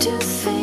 to think